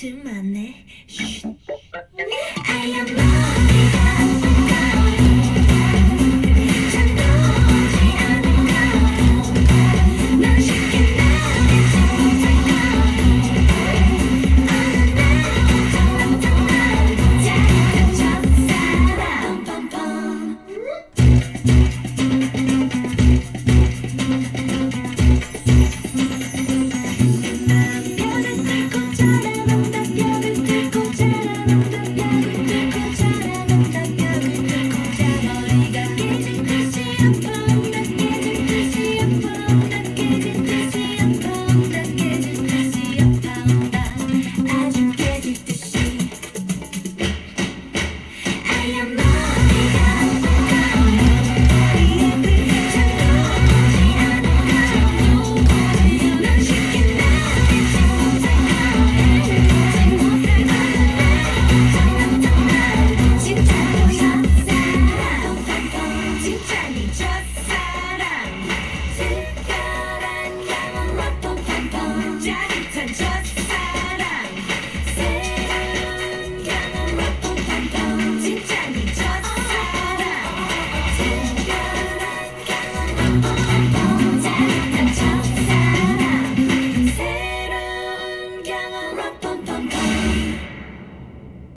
그만해.